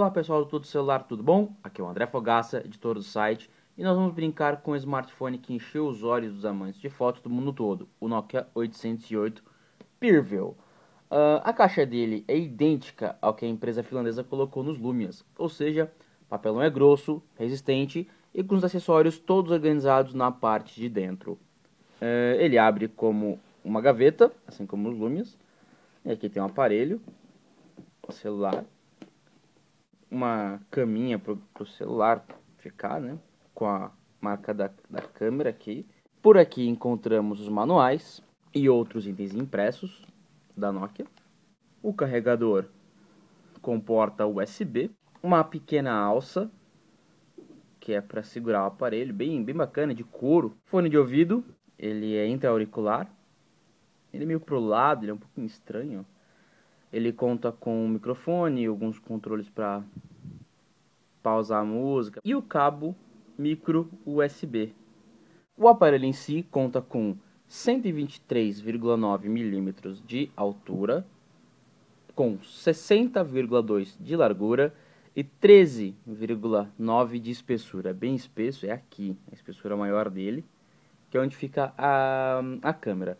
Olá pessoal do Tudo Celular, tudo bom? Aqui é o André Fogaça, editor do site, e nós vamos brincar com o smartphone que encheu os olhos dos amantes de fotos do mundo todo, o Nokia 808 Peerville. Uh, a caixa dele é idêntica ao que a empresa finlandesa colocou nos Lumias, ou seja, papelão é grosso, resistente e com os acessórios todos organizados na parte de dentro. Uh, ele abre como uma gaveta, assim como os Lumias, e aqui tem um aparelho, celular, uma caminha para o celular ficar, né? Com a marca da, da câmera aqui. Por aqui encontramos os manuais e outros itens impressos da Nokia. O carregador comporta USB, uma pequena alça que é para segurar o aparelho, bem, bem bacana, de couro. Fone de ouvido, ele é intra-auricular. Ele é meio pro lado, ele é um pouquinho estranho. Ele conta com um microfone, alguns controles para pausar a música e o cabo micro USB. O aparelho em si conta com 123,9 mm de altura, com 60,2 de largura e 13,9 de espessura. Bem espesso, é aqui, a espessura maior dele, que é onde fica a, a câmera.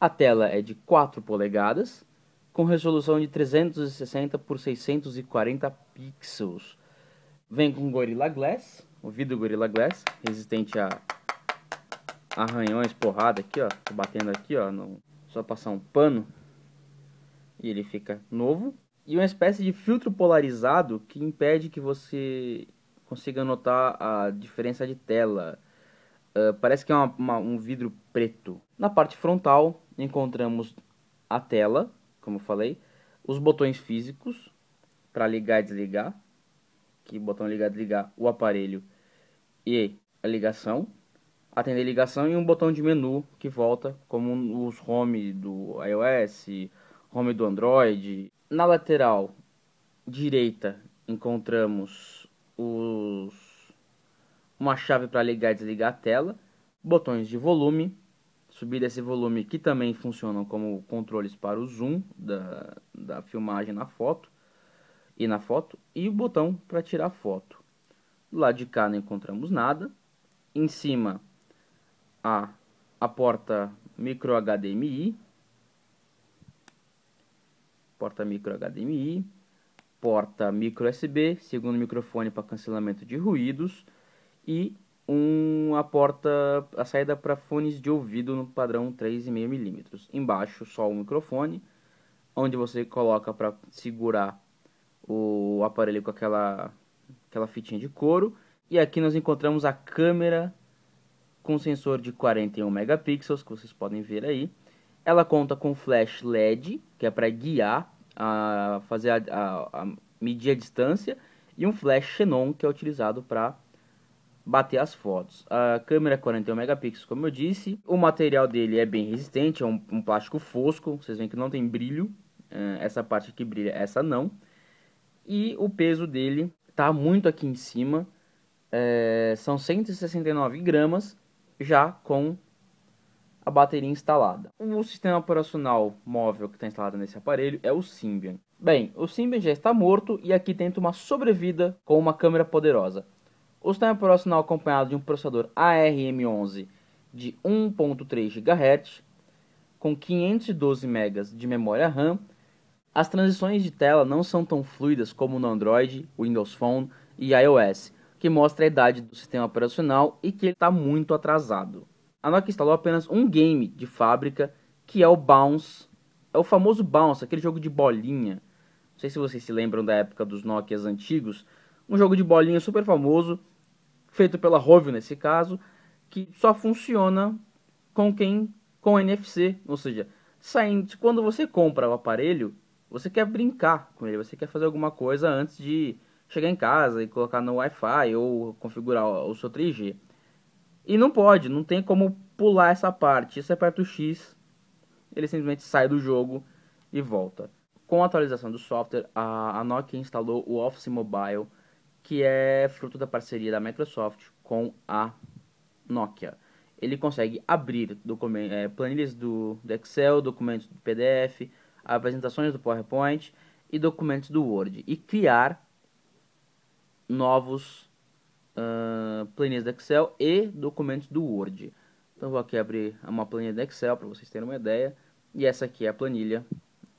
A tela é de 4 polegadas com resolução de 360 por 640 pixels. Vem com Gorilla Glass, o vidro Gorilla Glass, resistente a arranhões, porrada aqui, ó. Tô batendo aqui, ó, no... só passar um pano e ele fica novo. E uma espécie de filtro polarizado que impede que você consiga notar a diferença de tela. Uh, parece que é uma, uma, um vidro preto. Na parte frontal encontramos a tela como eu falei, os botões físicos para ligar e desligar, que botão ligar e desligar o aparelho e a ligação, atender ligação e um botão de menu que volta como os home do iOS, home do Android. Na lateral direita encontramos os uma chave para ligar e desligar a tela, botões de volume, subir desse volume que também funcionam como controles para o zoom da, da filmagem na foto e na foto e o botão para tirar foto. Do lado de cá não encontramos nada. Em cima a, a porta micro HDMI, porta micro HDMI, porta micro USB, segundo microfone para cancelamento de ruídos e uma porta, a saída para fones de ouvido no padrão 3,5mm. Embaixo só o microfone, onde você coloca para segurar o aparelho com aquela, aquela fitinha de couro. E aqui nós encontramos a câmera com sensor de 41 megapixels, que vocês podem ver aí. Ela conta com flash LED, que é para guiar, a fazer a, a, a medir a distância, e um flash xenon, que é utilizado para bater as fotos. A câmera é 41 megapixels, como eu disse. O material dele é bem resistente, é um, um plástico fosco. Vocês veem que não tem brilho. Uh, essa parte aqui brilha, essa não. E o peso dele está muito aqui em cima. É, são 169 gramas, já com a bateria instalada. O sistema operacional móvel que está instalado nesse aparelho é o Symbian. Bem, o Symbian já está morto e aqui tenta uma sobrevida com uma câmera poderosa. O sistema operacional acompanhado de um processador ARM11 de 1.3 GHz com 512 MB de memória RAM. As transições de tela não são tão fluidas como no Android, Windows Phone e iOS, que mostra a idade do sistema operacional e que ele está muito atrasado. A Nokia instalou apenas um game de fábrica, que é o Bounce, é o famoso Bounce, aquele jogo de bolinha. Não sei se vocês se lembram da época dos Nokias antigos, um jogo de bolinha super famoso feito pela Rovio nesse caso, que só funciona com quem com NFC, ou seja, saindo quando você compra o aparelho, você quer brincar com ele, você quer fazer alguma coisa antes de chegar em casa e colocar no Wi-Fi ou configurar o seu 3G. E não pode, não tem como pular essa parte. Você aperta o X, ele simplesmente sai do jogo e volta. Com a atualização do software, a, a Nokia instalou o Office Mobile que é fruto da parceria da Microsoft com a Nokia. Ele consegue abrir é, planilhas do, do Excel, documentos do PDF, apresentações do PowerPoint e documentos do Word e criar novos uh, planilhas do Excel e documentos do Word. Então vou aqui abrir uma planilha do Excel para vocês terem uma ideia. E essa aqui é a planilha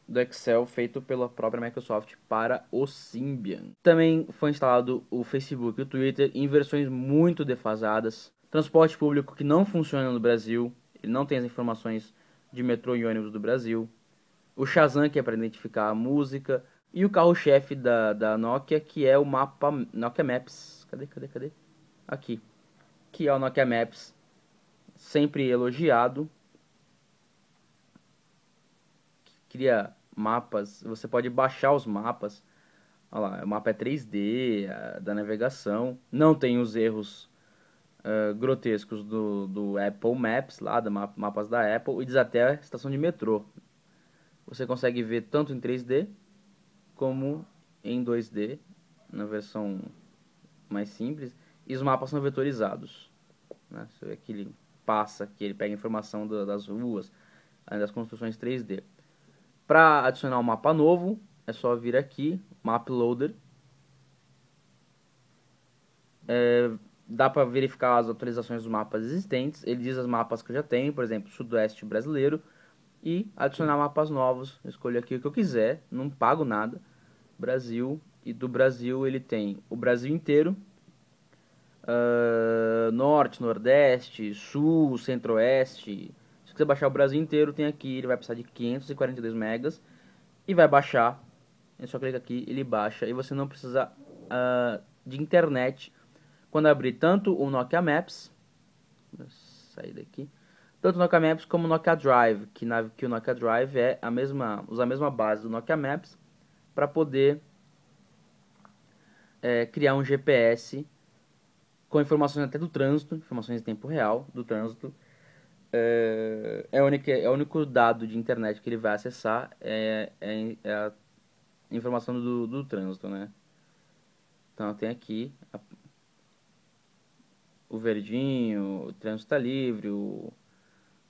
do Excel feito pela própria Microsoft para o Symbian. Também foi instalado o Facebook e o Twitter em versões muito defasadas. Transporte público que não funciona no Brasil, ele não tem as informações de metrô e ônibus do Brasil. O Shazam, que é para identificar a música. E o carro-chefe da, da Nokia, que é o mapa Nokia Maps. Cadê, cadê, cadê? Aqui. Que é o Nokia Maps, sempre elogiado. Cria mapas, você pode baixar os mapas. Olha lá, o mapa é 3D, da navegação. Não tem os erros uh, grotescos do, do Apple Maps, lá, da mapas da Apple, e diz até a estação de metrô. Você consegue ver tanto em 3D como em 2D, na versão mais simples, e os mapas são vetorizados. Né? Você vê que ele passa, que ele pega informação das ruas, das construções 3D. Para adicionar um mapa novo, é só vir aqui, Map Loader. É, dá para verificar as atualizações dos mapas existentes. Ele diz as mapas que eu já tenho, por exemplo, Sudoeste brasileiro. E adicionar mapas novos. Escolho aqui o que eu quiser, não pago nada. Brasil. E do Brasil ele tem o Brasil inteiro. Uh, norte, Nordeste, Sul, Centro-Oeste. Se você baixar o Brasil inteiro, tem aqui. Ele vai precisar de 542 megas. E vai baixar. É só clicar aqui, ele baixa. E você não precisa uh, de internet quando abrir tanto o Nokia Maps, sair daqui, tanto o Nokia Maps como o Nokia Drive, que, na, que o Nokia Drive é a mesma, usa a mesma base do Nokia Maps para poder é, criar um GPS com informações até do trânsito, informações em tempo real do trânsito. É, é, única, é o único dado de internet que ele vai acessar é, é, é a informação do, do trânsito, né? Então tem aqui a, o verdinho, o trânsito está livre, o, o,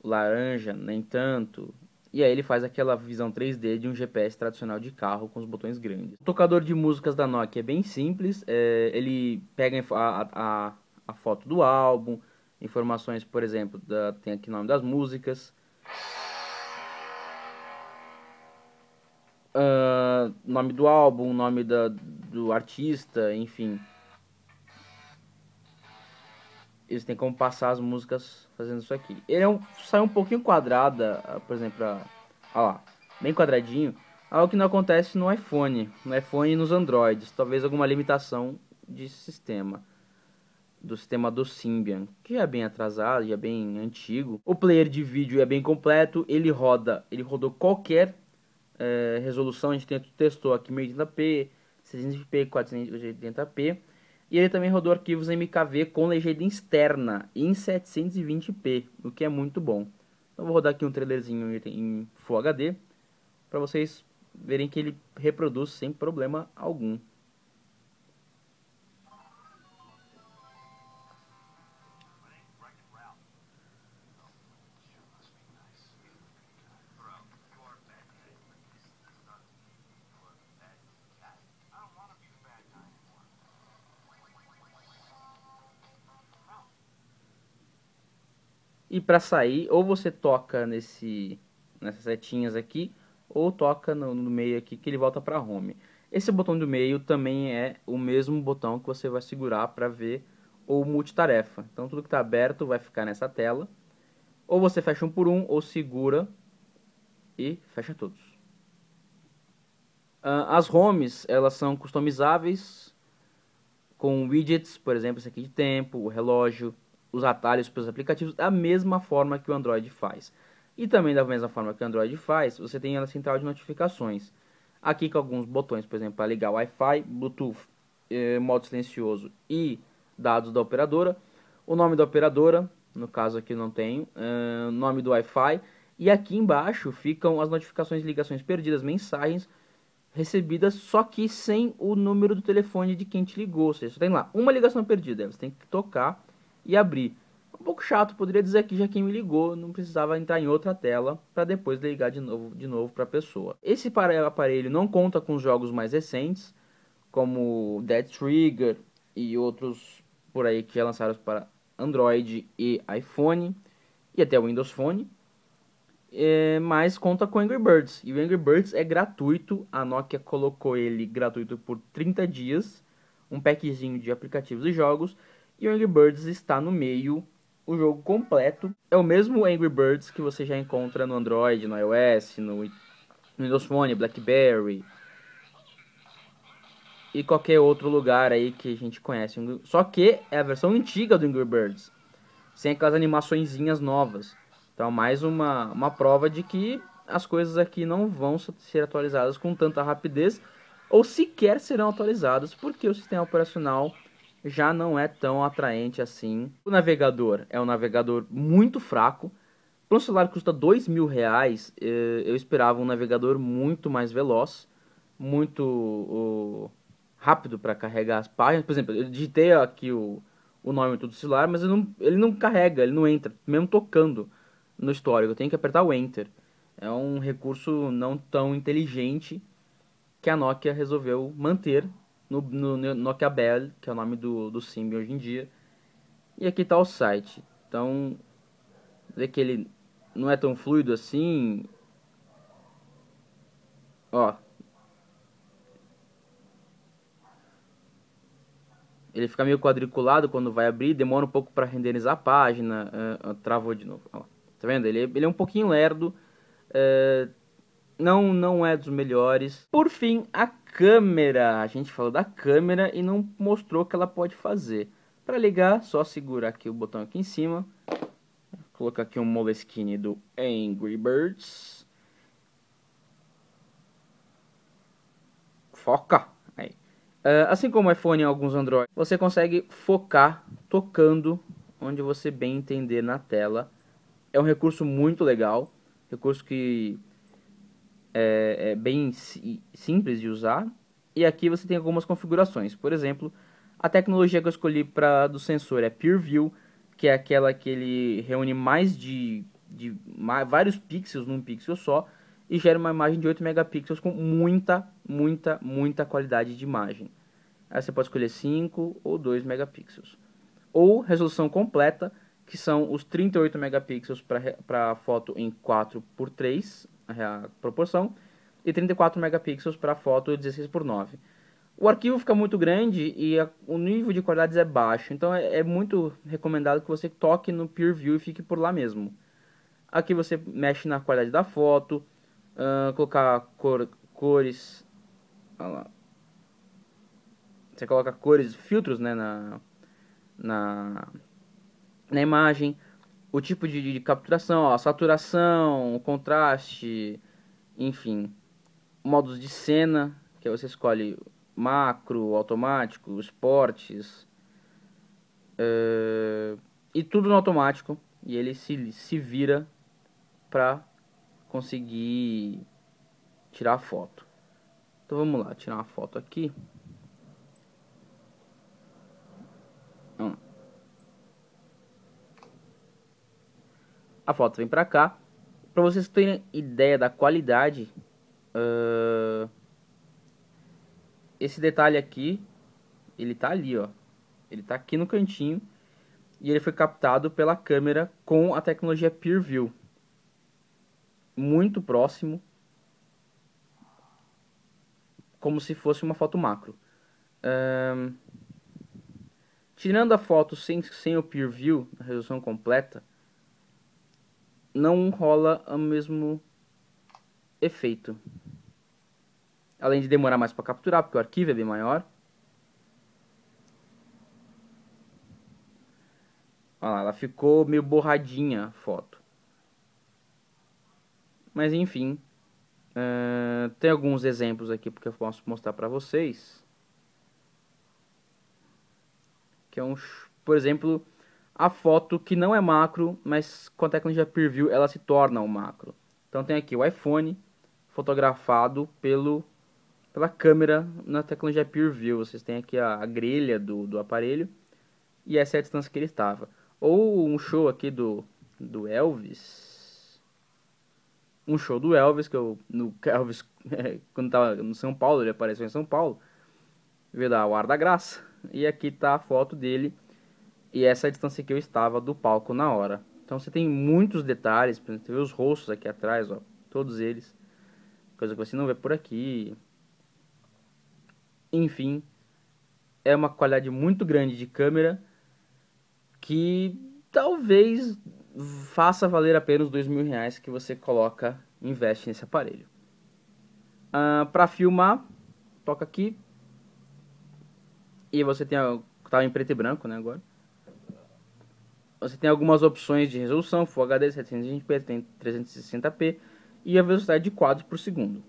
laranja nem tanto. E aí ele faz aquela visão 3D de um GPS tradicional de carro com os botões grandes. O tocador de músicas da Nokia é bem simples, é, ele pega a, a, a, foto do álbum, informações, por exemplo, da, tem aqui o nome das músicas. Uh, nome do álbum, nome da, do artista, enfim. Eles têm como passar as músicas fazendo isso aqui. Ele é um, sai um pouquinho quadrada, ah, por exemplo, olha lá, bem quadradinho, algo que não acontece no iPhone, no iPhone e nos Androids, talvez alguma limitação de sistema, do sistema do Symbian, que é bem atrasado, já é bem antigo. O player de vídeo é bem completo, ele roda, ele rodou qualquer é, resolução, a gente testou aqui 1080p, 600p, 480p, e ele também rodou arquivos MKV com legenda externa em 720p, o que é muito bom. Então vou rodar aqui um trailerzinho em Full HD para vocês verem que ele reproduz sem problema algum. E para sair, ou você toca nesse nessas setinhas aqui, ou toca no, no meio aqui que ele volta para home. Esse botão do meio também é o mesmo botão que você vai segurar para ver o multitarefa. Então tudo que está aberto vai ficar nessa tela. Ou você fecha um por um, ou segura e fecha todos. Uh, as homes, elas são customizáveis com widgets, por exemplo, esse aqui de tempo, o relógio, os atalhos para os aplicativos da mesma forma que o Android faz. E também da mesma forma que o Android faz, você tem a central de notificações. Aqui com alguns botões, por exemplo, para ligar Wi-Fi, Bluetooth, eh, modo silencioso e dados da operadora. O nome da operadora, no caso aqui não tenho, eh, nome do Wi-Fi. E aqui embaixo ficam as notificações de ligações perdidas, mensagens recebidas, só que sem o número do telefone de quem te ligou. Ou seja, você tem lá uma ligação perdida, você tem que tocar e abrir. Um pouco chato, poderia dizer que já quem me ligou não precisava entrar em outra tela para depois ligar de novo de novo para a pessoa. Esse aparelho não conta com os jogos mais recentes, como Dead Trigger e outros por aí que já lançaram para Android e iPhone e até Windows Phone. É, mas conta com Angry Birds. E o Angry Birds é gratuito. A Nokia colocou ele gratuito por 30 dias. Um packzinho de aplicativos e jogos. E Angry Birds está no meio. O jogo completo. É o mesmo Angry Birds que você já encontra no Android, no iOS, no Windows Phone, Blackberry. E qualquer outro lugar aí que a gente conhece. Só que é a versão antiga do Angry Birds. Sem aquelas animaçõezinhas novas. Então, mais uma, uma prova de que as coisas aqui não vão ser atualizadas com tanta rapidez ou sequer serão atualizadas porque o sistema operacional já não é tão atraente assim. O navegador é um navegador muito fraco. Para um celular que custa dois mil reais, eh, eu esperava um navegador muito mais veloz, muito rápido para carregar as páginas. Por exemplo, eu digitei aqui o, o nome do celular, mas não, ele não carrega, ele não entra, mesmo tocando no histórico. Eu tenho que apertar o Enter. É um recurso não tão inteligente que a Nokia resolveu manter no, no Nokia Bell, que é o nome do, do Symbian hoje em dia. E aqui está o site. Então, vê que ele não é tão fluido assim. Ó. Ele fica meio quadriculado quando vai abrir, demora um pouco para renderizar a página. Uh, travou de novo. Ó. Tá vendo? Ele, ele é um pouquinho lerdo. É, não, não é dos melhores. Por fim, a câmera. A gente falou da câmera e não mostrou o que ela pode fazer. Para ligar, só segurar aqui o botão aqui em cima. Colocar aqui um Moleskine do Angry Birds. Foca! Aí. Uh, assim como o iPhone e alguns Android, você consegue focar tocando onde você bem entender na tela é um recurso muito legal, recurso que é, é bem simples de usar. E aqui você tem algumas configurações. Por exemplo, a tecnologia que eu escolhi para do sensor é PureView, que é aquela que ele reúne mais de, de mais, vários pixels num pixel só e gera uma imagem de 8 megapixels com muita, muita, muita qualidade de imagem. Aí você pode escolher 5 ou 2 megapixels. Ou resolução completa, que são os 38 megapixels para foto em 4 por 3, a proporção, e 34 megapixels para foto 16 por 9. O arquivo fica muito grande e a, o nível de qualidades é baixo, então é, é, muito recomendado que você toque no Peer View e fique por lá mesmo. Aqui você mexe na qualidade da foto, uh, colocar cor, cores, você coloca cores, filtros né, na, na na imagem, o tipo de, de capturação, ó, saturação, contraste, enfim, modos de cena, que você escolhe macro, automático, esportes, uh, e tudo no automático, e ele se, se vira para conseguir tirar a foto. Então vamos lá, tirar uma foto aqui. A foto vem pra cá. Pra vocês terem ideia da qualidade, uh, esse detalhe aqui, ele tá ali, ó. Ele tá aqui no cantinho e ele foi captado pela câmera com a tecnologia Peer View. Muito próximo, como se fosse uma foto macro. Uh, tirando a foto sem, sem o Peer View, a resolução completa, não rola o mesmo efeito. Além de demorar mais para capturar, porque o arquivo é bem maior. Olha lá, ela ficou meio borradinha a foto. Mas enfim, uh, tem alguns exemplos aqui porque eu posso mostrar para vocês. Que é um, por exemplo, a foto que não é macro, mas com a tecnologia Preview ela se torna um macro. Então tem aqui o iPhone fotografado pelo, pela câmera na tecnologia Preview. Vocês têm aqui a, a grelha do, do aparelho e essa é a distância que ele estava. Ou um show aqui do, do Elvis. Um show do Elvis, que eu, no Elvis, quando estava no São Paulo, ele apareceu em São Paulo. Veio dar o ar da graça. e aqui está a foto dele e essa é a distância que eu estava do palco na hora. Então você tem muitos detalhes, por exemplo, você vê os rostos aqui atrás, ó, todos eles, coisa que você não vê por aqui. Enfim, é uma qualidade muito grande de câmera que talvez faça valer a pena os dois mil reais que você coloca, investe nesse aparelho. Uh, para filmar, toca aqui. E você tem a. Tá em preto e branco, né? Agora. Você tem algumas opções de resolução: Full HD 720p, tem 360p e a velocidade de quadros por segundo.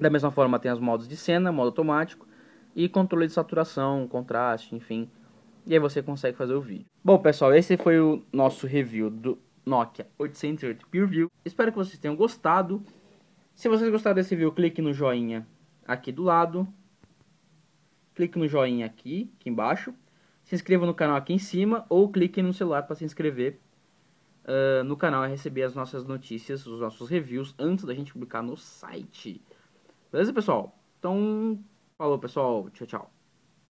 Da mesma forma, tem os modos de cena, modo automático e controle de saturação, contraste, enfim. E aí você consegue fazer o vídeo. Bom, pessoal, esse foi o nosso review do Nokia 808 PureView. Espero que vocês tenham gostado. Se vocês gostaram desse vídeo, clique no joinha aqui do lado. Clique no joinha aqui, aqui embaixo. Se inscreva no canal aqui em cima ou clique no celular para se inscrever uh, no canal e receber as nossas notícias, os nossos reviews antes da gente publicar no site. Beleza, pessoal? Então, falou, pessoal. Tchau, tchau.